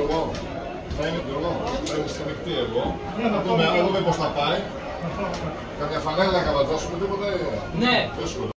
Εγώ. Θα είμαι και εγώ. Θα είμαι στη νυχτή εγώ. Να δούμε, να δούμε πώς θα πάει. Καμιά φανέλα να καβατζώσουμε, τίποτα. Ε, ναι. Δύσκολο.